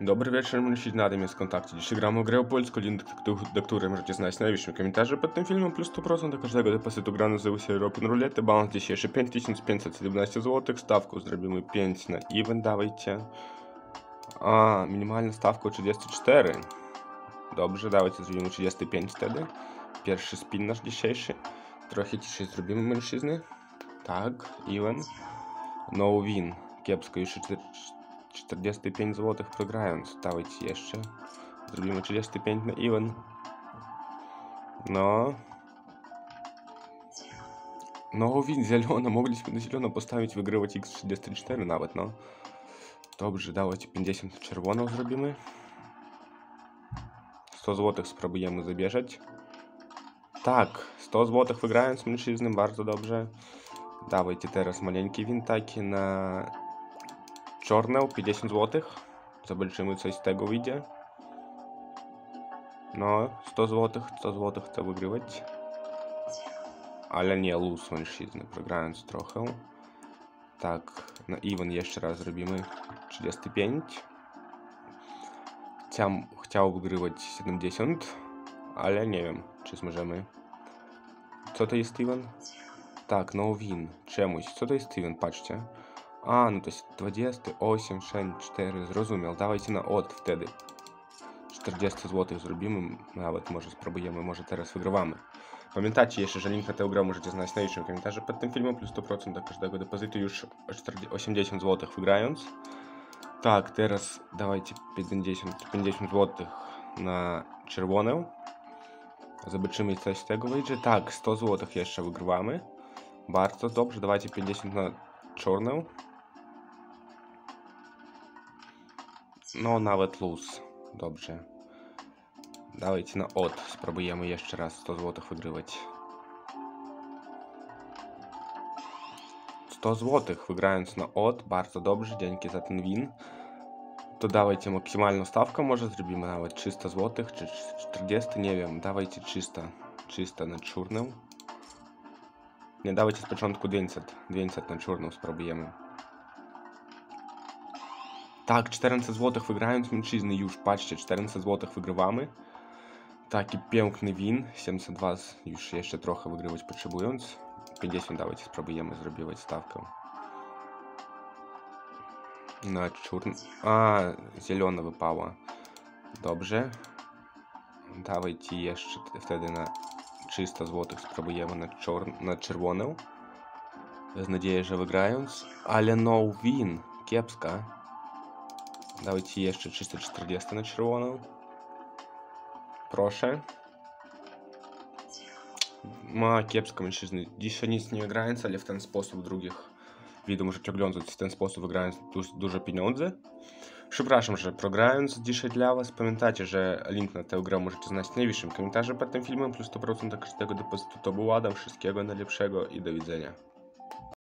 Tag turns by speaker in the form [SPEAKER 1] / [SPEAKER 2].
[SPEAKER 1] Dobry wieczór, mężczyzna Adam jest w kontakcie. Dzisiaj gramy o grę o polską, link do, do której możecie znaleźć najwyższym komentarzu pod tym filmem, plus 100% do każdego depozytu grany nazywa się European Roulette, balans dzisiejszy 5517 zł, stawkę zrobimy 5 na event, dawajcie. A, minimalna stawka 34. Dobrze, dawajcie zrobimy 35 wtedy. Pierwszy spin nasz dzisiejszy. Trochę ciszej zrobimy mężczyzny. Tak, event. No win. Kiepsko, już 4 45 zł progrając. Dawajcie jeszcze. Zrobimy 35 na even. No. No, win zielono. Mogliśmy na zielono postawić, wygrywać x34 nawet, no. Dobrze, dawajcie 50 na czerwoną zrobimy. 100 zł spróbujemy zabierzeć. Tak, 100 zł wygrając mężczyzny, bardzo dobrze. Dawajcie teraz maleńki win taki na Czornę 50 zł. Zobaczymy coś z tego wyjdzie. No, 100 zł, 100 zł chcę wygrywać. Ale nie, luz mężczyzny, progrając trochę. Tak, na even jeszcze raz zrobimy 35. Chciał, chciał wygrywać 70, ale nie wiem, czy możemy. Co to jest even? Tak, no win, czemuś. Co to jest even? Patrzcie. A, no to jest 28, 64, zrozumiał. Dawajcie na od wtedy. 40 zł zrobimy, nawet może spróbujemy, może teraz wygrywamy. Pamiętajcie jeszcze, że link na możecie znaleźć na licznym komentarzu pod tym filmem, plus 100% do każdego depozytu już 80 zł wygrając. Tak, teraz dawajcie 50, 50 zł na czerwonę. Zobaczymy coś z tego wyjdzie. Tak, 100 zł jeszcze wygrywamy. Bardzo dobrze, dawajcie 50 na czarną. No, nawet luz. Dobrze. Dawajcie na od. Spróbujemy jeszcze raz 100 zł wygrywać. 100 zł wygrając na od. Bardzo dobrze. Dzięki za ten win. To dawajcie maksymalną stawkę. Może zrobimy nawet 300 zł czy 40. Nie wiem. Dawajcie 300. 300 na czarną. Nie, dawajcie z początku 200. 200 na czarną spróbujemy. Tak, 400 zł wygrając mężczyzny już, patrzcie, 400 zł wygrywamy. Taki piękny win, 702 już jeszcze trochę wygrywać potrzebując. 50 dawajcie, spróbujemy zrobić stawkę. Na czurn... A, zielona wypała. Dobrze. Dawajcie jeszcze wtedy na 300 zł spróbujemy na, czor... na czerwoną. Z nadzieją, że wygrając. Ale no win, kiepska. Dawajcie jeszcze 340 na czerwoną. Proszę. Ma kiepsko mężczyzny. Dzisiaj nic nie grając, ale w ten sposób drugich widzów możecie oglądać w ten sposób wygrając du duże pieniądze. Przepraszam, że progrając dzisiaj dla Was. Pamiętajcie, że link na tę grę możecie znaleźć w najwyższym komentarzu pod tym filmem, plus 100% do każdego depozytu. To był Adam, wszystkiego najlepszego i do widzenia.